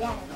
Yeah.